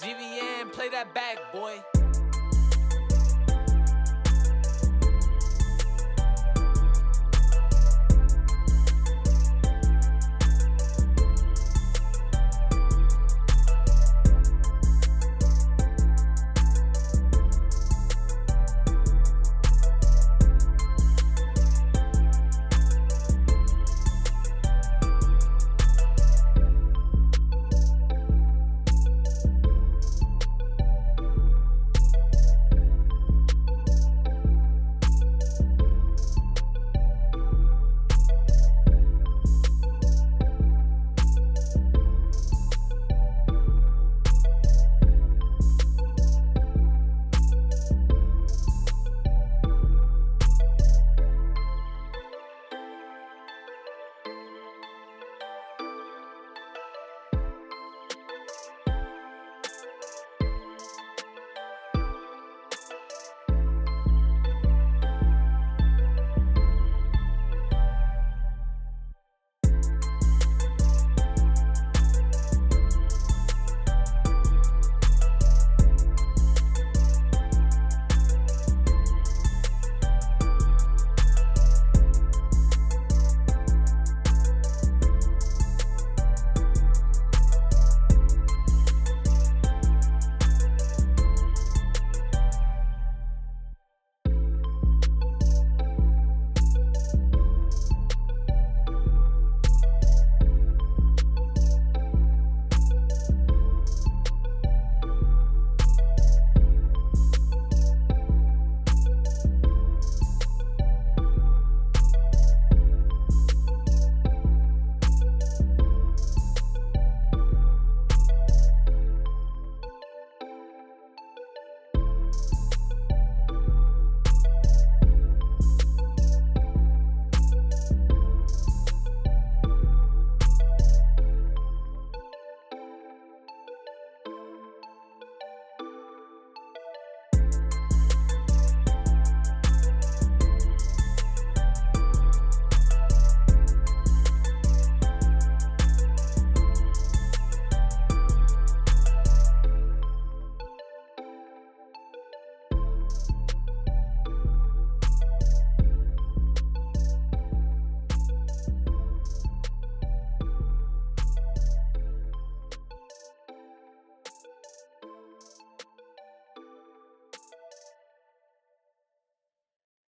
GVN, play that back, boy.